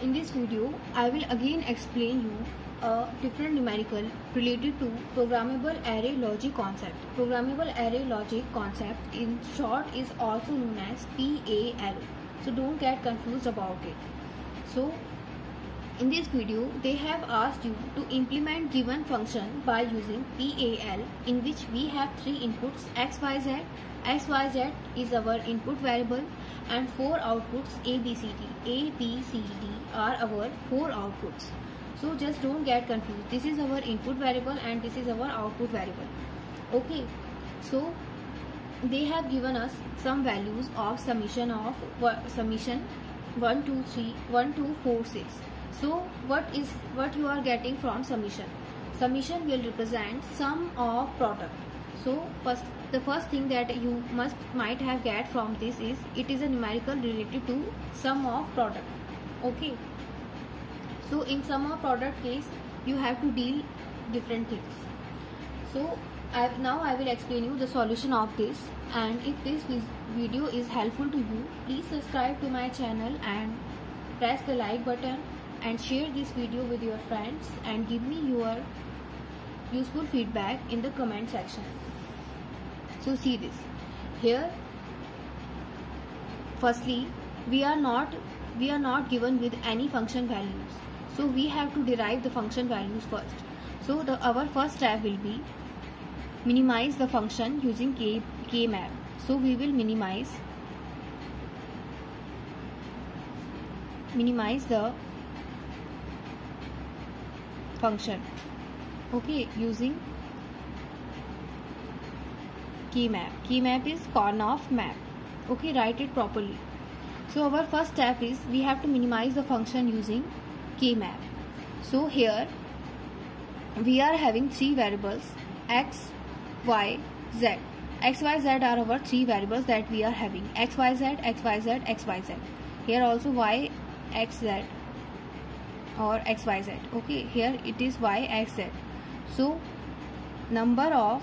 In this video, I will again explain you a different numerical related to programmable array logic concept. Programmable array logic concept in short is also known as PAL. So don't get confused about it. So in this video, they have asked you to implement given function by using PAL in which we have three inputs XYZ. XYZ is our input variable and four outputs ABCD. ABCD are our four outputs. So just don't get confused. This is our input variable and this is our output variable. Okay. So they have given us some values of summation of summation 1 2 3 1 2 4 6 so what is what you are getting from summation summation will represent sum of product so first the first thing that you must might have get from this is it is a numerical related to sum of product. Okay. So in sum of product case you have to deal different things. So I've, now I will explain you the solution of this. And if this video is helpful to you please subscribe to my channel and press the like button and share this video with your friends and give me your useful feedback in the comment section so see this here firstly we are not we are not given with any function values. So we have to derive the function values first. So the our first step will be minimize the function using k, k map so we will minimize minimize the function. Okay using k map. K map is Karnaugh map. Okay write it properly. So our first step is we have to minimize the function using k map. So here we are having three variables x y z. X y z are our three variables that we are having. X y z x y z x y z. Here also y x z or xyz okay here it is yxz so number of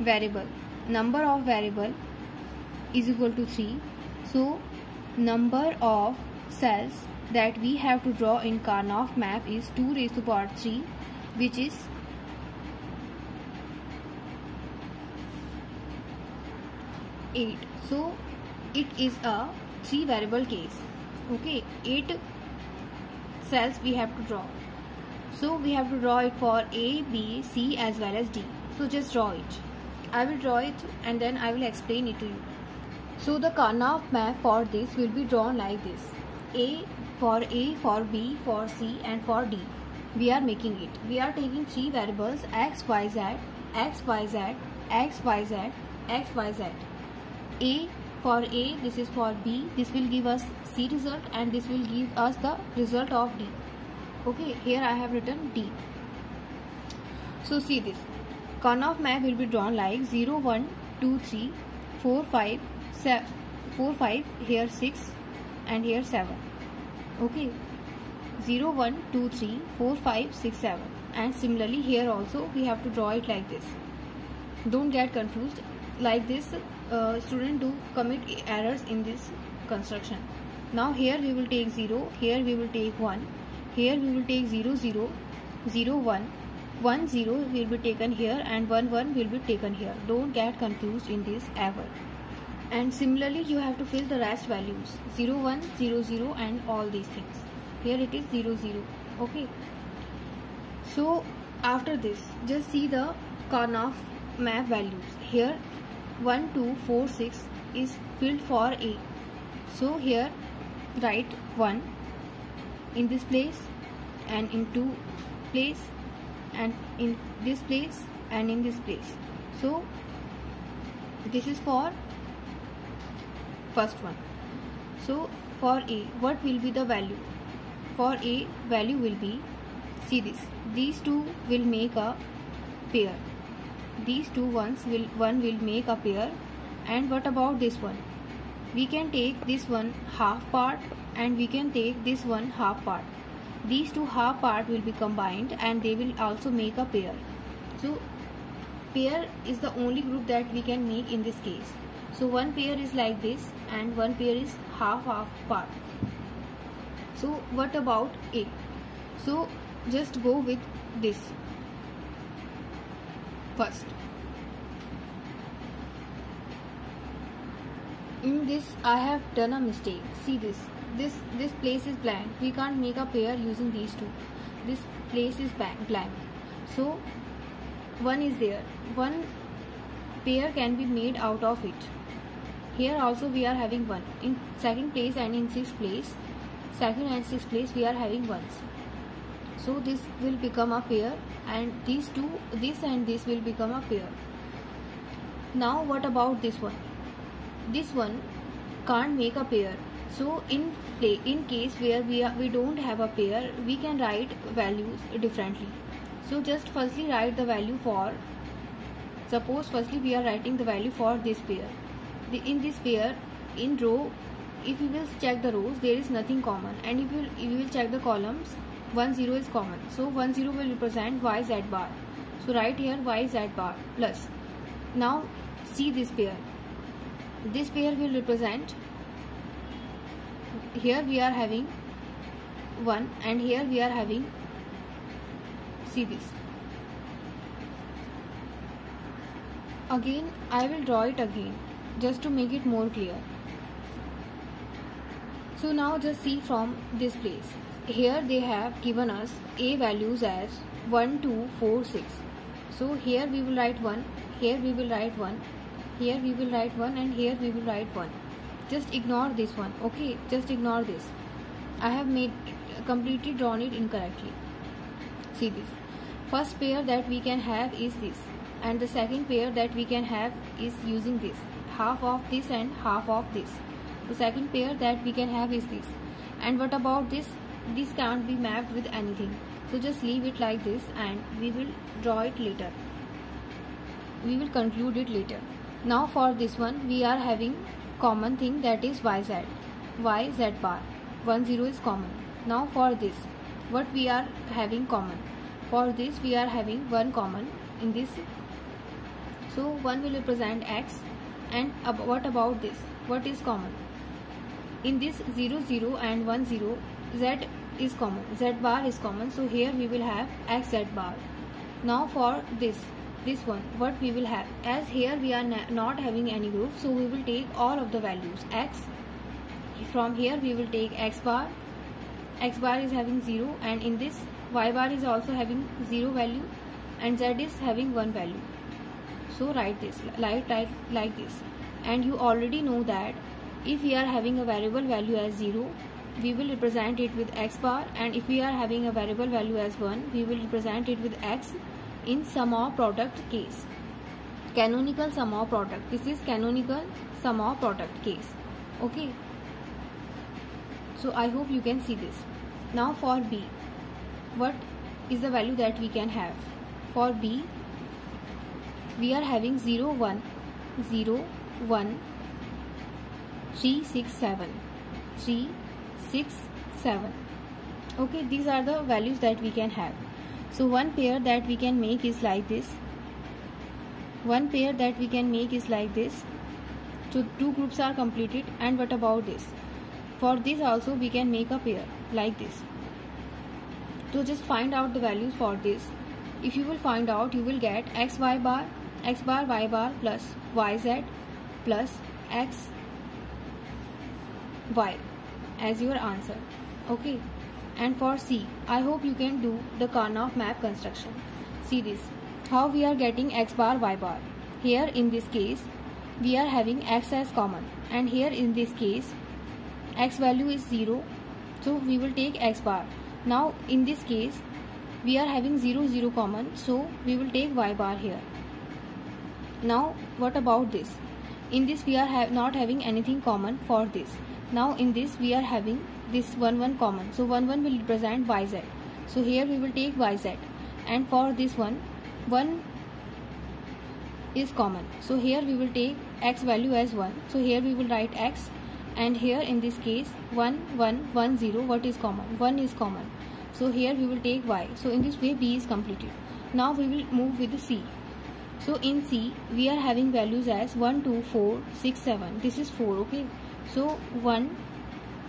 variable. Number of variable is equal to 3 so number of cells that we have to draw in Karnaugh map is 2 raised to power 3 which is eight. So it is a three variable case. Okay 8 cells we have to draw. So we have to draw it for A, B, C as well as D. So just draw it I will draw it and then I will explain it to you. So the Karnaugh map for this will be drawn like this. A for A, for B, for C and for D. We are making it. We are taking three variables x, y, z, x, y, z, x, y, z, x, y, z. A for A this is for B. This will give us C result and this will give us the result of D. Okay here I have written D. So see this Karnaugh map will be drawn like 0 1 2 3 4 5 7 4 5 here 6 and here 7 okay. 0 1 2 3 4 5 6 7 and similarly here also we have to draw it like this. Don't get confused. Like this uh, student do commit errors in this construction. Now here we will take 0 here we will take 1 here we will take 0 0 0 1 1 0 will be taken here and 1 1 will be taken here. Don't get confused in this ever. And similarly you have to fill the rest values 0 1 0 0 and all these things. Here it is 0 0 okay. So after this just see the Karnaugh map values. Here 1 2 4 6 is filled for A. So here write 1 in this place and in 2 place and in this place and in this place. So this is for first one. So for A what will be the value? For A value will be see this these two will make a pair. These two ones will one will make a pair. And what about this one? We can take this one half part and we can take this one half part these two half part will be combined and they will also make a pair. So pair is the only group that we can make in this case. So one pair is like this and one pair is half half part. So what about a? So just go with this. First in this I have done a mistake. See this. This this place is blank. We can't make a pair using these two. This place is blank. So one is there. One pair can be made out of it. Here also we are having one. In second place and in sixth place second and sixth place we are having ones. So this will become a pair and these two this and this will become a pair. Now what about this one this one can't make a pair. So in play in case where we are, we don't have a pair we can write values differently. So just firstly write the value for suppose firstly we are writing the value for this pair. The, in this pair in row if you will check the rows there is nothing common. And if you, if you will check the columns 1 0 is common. So 1 0 will represent y z bar. So write here y z bar plus. Now see this pair this pair will represent here we are having 1 and here we are having see this again I will draw it again just to make it more clear. So now just see from this place. Here they have given us a values as 1 2 4 6 so here we will write 1 here we will write 1 here we will write 1 and here we will write 1 just ignore this one. Okay just ignore this. I have made completely drawn it incorrectly. See this. First pair that we can have is this. And the second pair that we can have is using this. Half of this and half of this. The second pair that we can have is this. And what about this? This can't be mapped with anything. So just leave it like this and we will draw it later. We will conclude it later now for this one we are having common thing that is yz yz bar. 1 0 is common. Now for this what we are having common? For this we are having one common in this. So 1 will represent x. And ab what about this? What is common? In this 0 0 and 1 0 z is common. Z bar is common. So here we will have x z bar. Now for this this one what we will have. As here we are not having any group so we will take all of the values. X from here we will take x bar. X bar is having 0 and in this y bar is also having 0 value and z is having 1 value. So write this like, like, like this. And you already know that if we are having a variable value as 0 we will represent it with x bar and if we are having a variable value as 1 we will represent it with x in sum product case. Canonical sum product. This is canonical sum product case. Okay? So i hope you can see this. Now for b what is the value that we can have? For b we are having 0 1 0 1 3 6 7 3 6 7 okay? These are the values that we can have so one pair that we can make is like this. One pair that we can make is like this. So two groups are completed. And what about this? For this also we can make a pair like this. So just find out the values for this. If you will find out you will get x y bar x bar y bar plus yz plus x y as your answer. Okay and for C, I hope you can do the Karnaugh map construction. See this, how we are getting x bar y bar. Here in this case, we are having x as common and here in this case, x value is 0. So we will take x bar. Now in this case, we are having 0 0 common so we will take y bar here. Now what about this? In this we are ha not having anything common for this. Now in this we are having this 1 1 common. So 1 1 will represent yz so here we will take yz and for this one 1 is common. So here we will take x value as 1 so here we will write x. And here in this case 1 1 1 0 what is common? 1 is common. So here we will take y. So in this way b is completed. Now we will move with the c. So in c we are having values as 1 2 4 6 7 this is 4 okay? So 1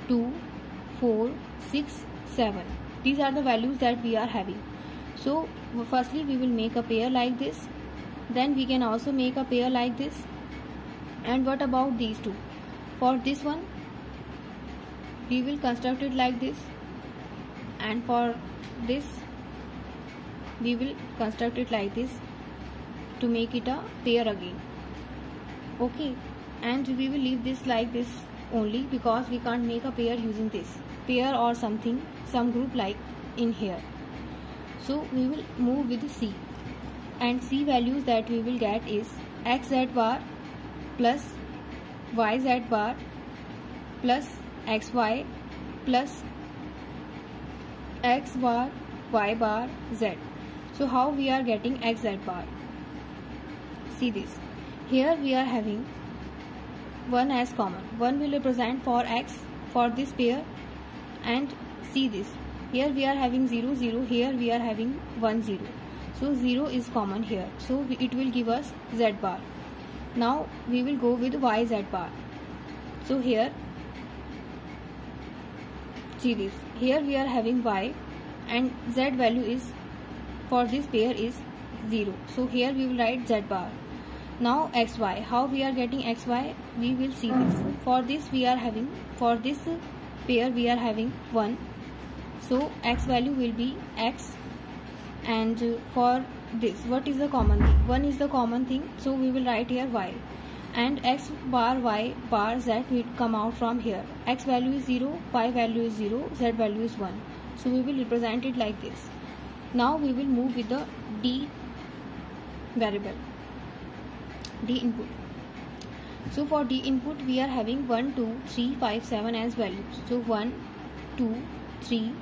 2 4 6 7 these are the values that we are having. So firstly we will make a pair like this. Then we can also make a pair like this. And what about these two? For this one we will construct it like this. And for this we will construct it like this to make it a pair again. Okay. And we will leave this like this only because we can't make a pair using this. Pair or something some group like in here. So we will move with C. And C values that we will get is xz bar plus yz bar plus xy plus x bar y bar z. So how we are getting xz bar? See this. Here we are having 1 as common. 1 will represent for x for this pair and see this. Here we are having 0 0 here we are having 1 0 so 0 is common here. So it will give us z bar. Now we will go with y z bar. So here see this. Here we are having y and z value is for this pair is 0 so here we will write z bar now xy how we are getting xy we will see this. Mm-hmm. For this we are having for this pair we are having 1 so x value will be x and for this what is the common thing? 1 is the common thing so we will write here y. And x bar y bar z will come out from here. X value is 0 y value is 0 z value is 1 so we will represent it like this. Now we will move with the d variable d input. So for d input we are having 1 2 3 5 7 as values. So 1 2 3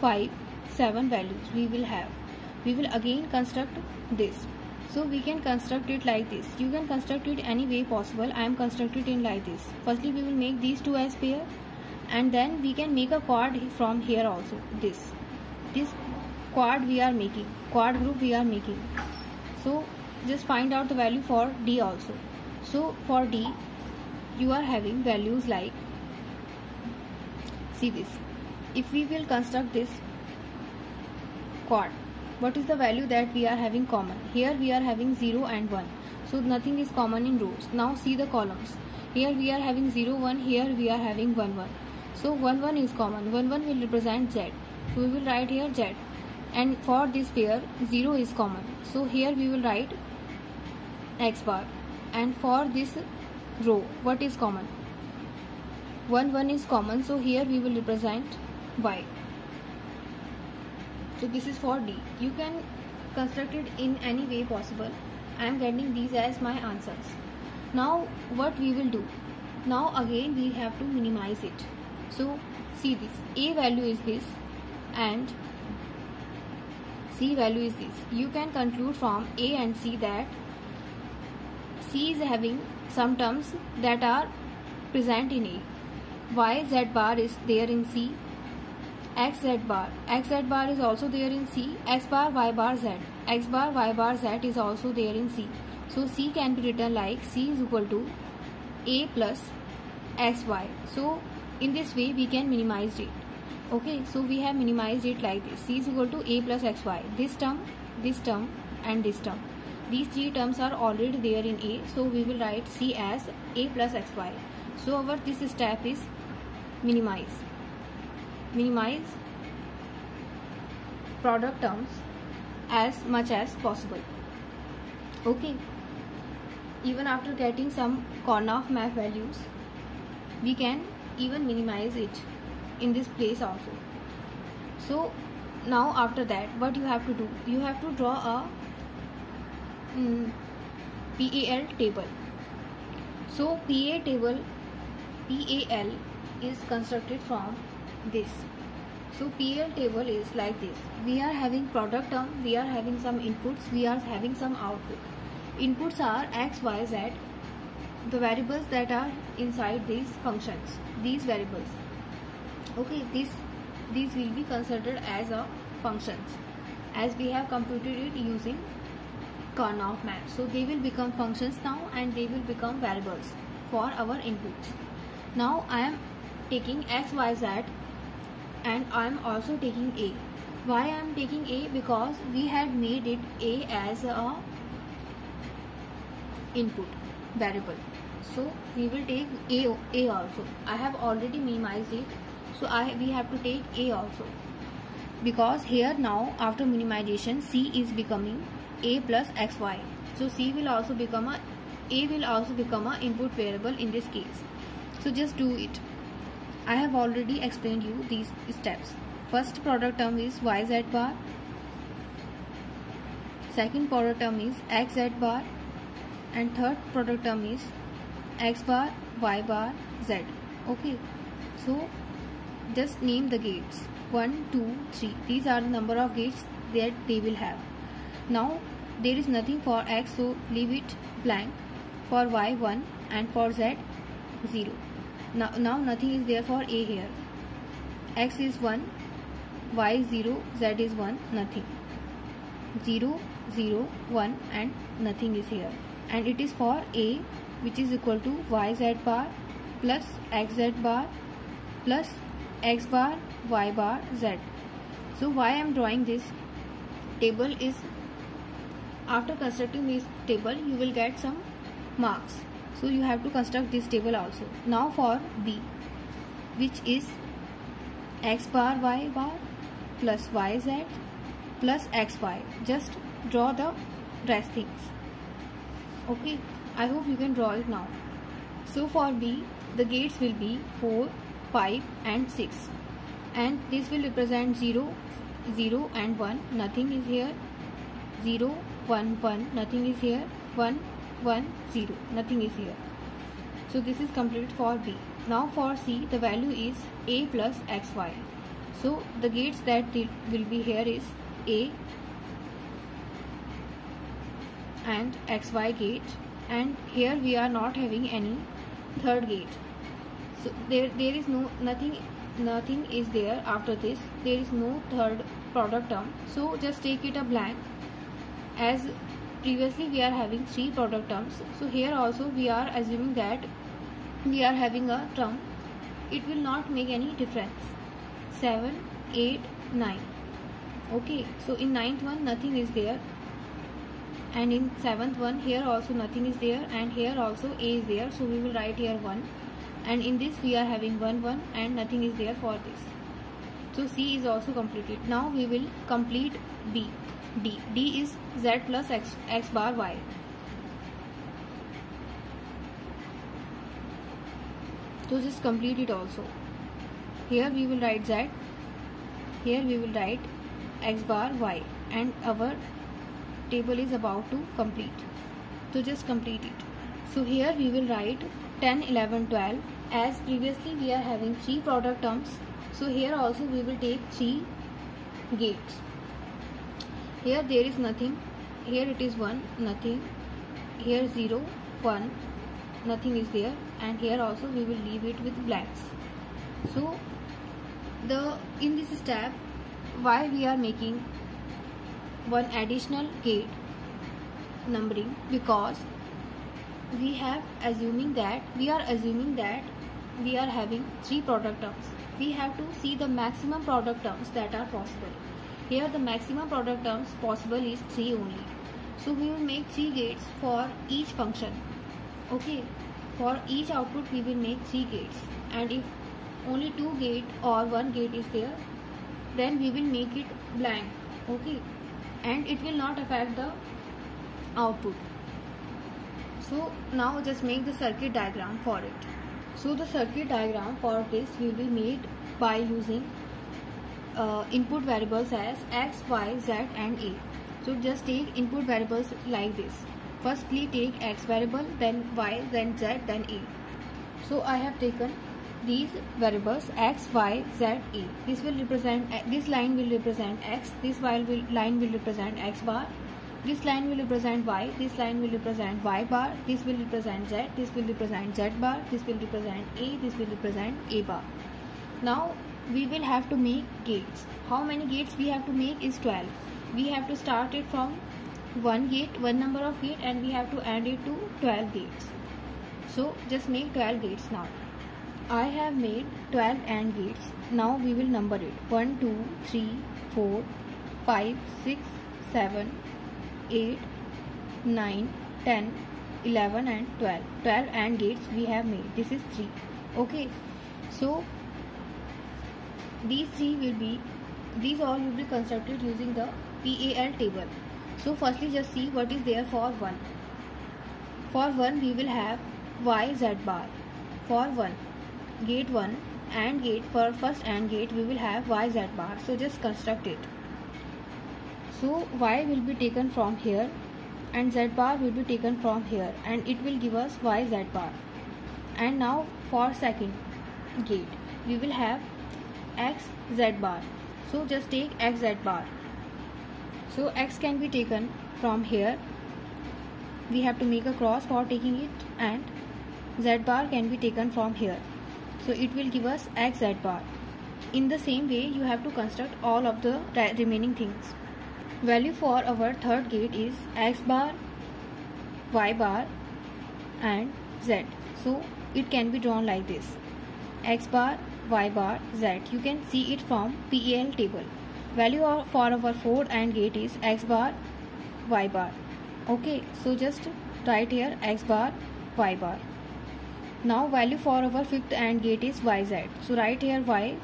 5 7 values we will have. We will again construct this. So we can construct it like this. You can construct it any way possible. I am constructed in like this. Firstly we will make these two as pair and then we can make a quad from here also. This this quad we are making quad group we are making. So just find out the value for d also. So for d you are having values like see this. If we will construct this quad what is the value that we are having common? Here we are having 0 and 1 so nothing is common in rows. Now see the columns. Here we are having 0 1 here we are having 1 1 so 1 1 is common. 1 1 will represent z. So we will write here z. And for this pair 0 is common. So here we will write x bar. And for this row what is common? 1 1 is common. So here we will represent y. So this is for d. You can construct it in any way possible. I am getting these as my answers. Now what we will do? Now again we have to minimize it. So see this. A value is this and c value is this. You can conclude from a and c that C is having some terms that are present in A. Y Z bar is there in C. X Z bar. X Z bar is also there in C. X bar Y bar Z. X bar Y bar Z is also there in C. So C can be written like C is equal to A plus XY. So in this way we can minimize it. Okay, so we have minimized it like this. C is equal to A plus XY. This term, this term and this term these three terms are already there in a so we will write c as a plus xy so our this step is minimize. Minimize product terms as much as possible. Okay. Even after getting some Karnaugh map values we can even minimize it in this place also. So now after that what you have to do? You have to draw a PAL table. So PA table PAL is constructed from this. So PAL table is like this. We are having product term, we are having some inputs, we are having some output. Inputs are x, y, z, the variables that are inside these functions, these variables. Okay, these these will be considered as a functions as we have computed it using Karnaugh map. So they will become functions now and they will become variables for our inputs. Now I am taking x, y, z and I'm also taking a. Why I'm taking a? Because we had made it a as a input variable. So we will take a, a also. I have already minimized it. So I we have to take a also. Because here now after minimization c is becoming a plus xy so c will also become a a will also become a input variable in this case. So just do it. I have already explained you these steps. First product term is yz bar. Second product term is xz bar. And third product term is x bar y bar z. Okay. So just name the gates. 1 2 3 these are the number of gates that they will have. Now there is nothing for x so leave it blank for y 1 and for z 0 now, now nothing is there for a here. X is 1 y 0 z is 1 nothing. 0 0 1 and nothing is here. And it is for a which is equal to yz bar plus xz bar plus x bar y bar z. So why I am drawing this table is after constructing this table you will get some marks. So you have to construct this table also. Now for b which is x bar y bar plus yz plus xy just draw the rest things. Okay? I hope you can draw it now. So for B the gates will be 4 5 and 6 and this will represent 0 0 and 1 nothing is here. 0 1 1 nothing is here. 1 1 0 nothing is here. So this is complete for B. Now for C the value is A plus XY so the gates that will be here is A and xy gate. And here we are not having any third gate. So there there is no nothing nothing is there after this. There is no third product term. So just take it a blank as previously we are having three product terms. So here also we are assuming that we are having a term. It will not make any difference. 7 8 9 okay so in ninth one nothing is there. And in seventh one here also nothing is there. And here also a is there. So we will write here 1 and in this we are having 1 1 and nothing is there for this. So c is also completed. Now we will complete d d. D is z plus x, x bar y. So just complete it also. Here we will write z. Here we will write x bar y. And our table is about to complete. So just complete it. So here we will write 10 11 12 as previously we are having three product terms. So here also we will take three gates here there is nothing. Here it is 1 nothing. Here 0 1 nothing is there. And here also we will leave it with blanks. So the in this step why we are making one additional gate numbering? Because we have assuming that we are assuming that we are having three product terms. We have to see the maximum product terms that are possible here the maximum product terms possible is 3 only. So we will make 3 gates for each function. Okay? For each output we will make 3 gates. And if only 2 gate or 1 gate is there then we will make it blank. Okay? And it will not affect the output. So now just make the circuit diagram for it. So the circuit diagram for this will be made by using uh, input variables as x y z and a. So just take input variables like this. Firstly take x variable then y then z then a. So i have taken these variables x y z a. This will represent this line will represent x this line will represent x bar. This line will represent y this line will represent y bar. This will represent z this will represent z bar. This will represent a this will represent a bar. Now we will have to make gates how many gates we have to make is 12 we have to start it from one gate one number of gate and we have to add it to 12 gates so just make 12 gates now I have made 12 AND gates. Now we will number it 1, 2, 3, 4, 5, 6, 7, 8, 9, 10, 11 and 12. 12 AND gates we have made. This is 3. Okay. So these three will be these all will be constructed using the PAL table. So firstly just see what is there for 1. For 1 we will have Y Z bar. For 1 gate 1 and gate for first AND gate we will have yz bar so just construct it so y will be taken from here and z bar will be taken from here and it will give us yz bar and now for second gate we will have x z bar. So just take x z bar. So x can be taken from here. We have to make a cross for taking it and z bar can be taken from here. So it will give us x z bar. In the same way you have to construct all of the remaining things. Value for our third gate is x bar y bar and z. So it can be drawn like this. X bar y bar z. You can see it from PAL table. Value for our fourth AND gate is x bar y bar. Okay so just write here x bar y bar. Now value for our fifth AND gate is yz so write here y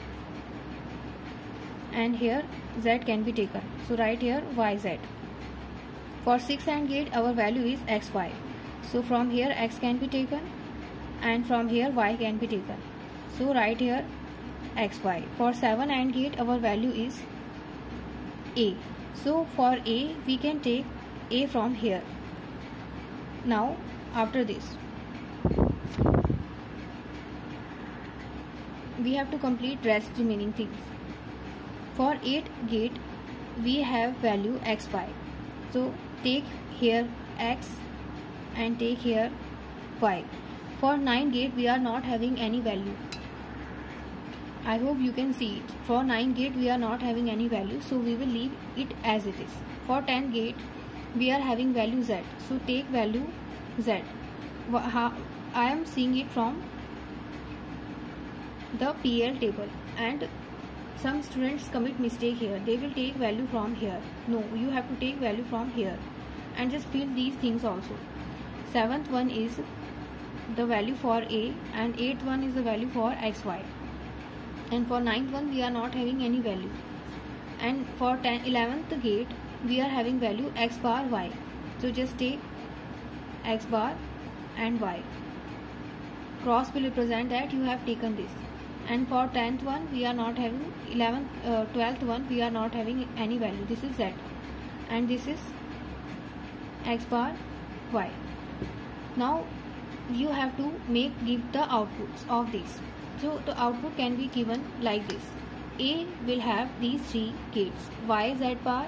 and here z can be taken. So write here yz for sixth AND gate our value is xy so from here x can be taken and from here y can be taken so write here xy for 7 AND gate our value is a. So for a we can take a from here. Now after this we have to complete rest remaining things. For 8 gate we have value xy so take here x and take here y for 9 gate we are not having any value. I hope you can see it. For 9 gate we are not having any value so we will leave it as it is. For 10 gate we are having value z. So take value z. I am seeing it from the PAL table. And some students commit mistake here. They will take value from here. No you have to take value from here. And just fill these things also. Seventh one is the value for a and eighth one is the value for xy and for ninth one we are not having any value. And for 10 11th gate we are having value x bar y. So just take x bar and y. Cross will represent that you have taken this. And for 10th one we are not having 11th uh, 12th one we are not having any value. This is z. And this is x bar y. Now you have to make give the outputs of this. So the output can be given like this. A will have these three gates. Y z bar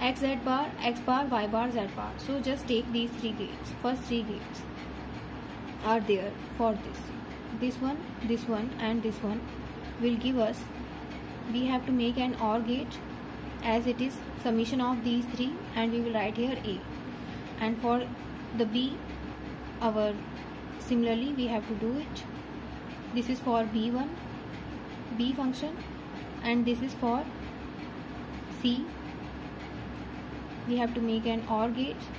x z bar x bar y bar z bar. So just take these three gates. First three gates are there for this. This one this one and this one will give us we have to make an OR gate as it is summation of these three and we will write here A. And for the B our similarly we have to do it. This is for B1 B function and this is for C. We have to make an OR gate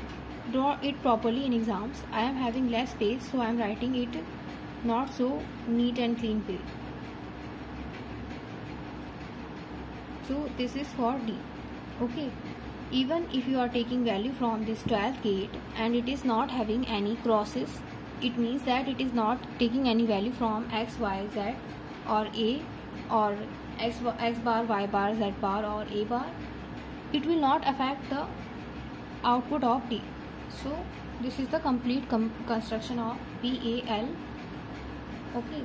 draw it properly in exams. I am having less space so I am writing it not so neat and clean way. So this is for D. Okay even if you are taking value from this 12th gate and it is not having any crosses it means that it is not taking any value from x y z or a or x, x bar y bar z bar or a bar. It will not affect the output of D so this is the complete com construction of PAL okay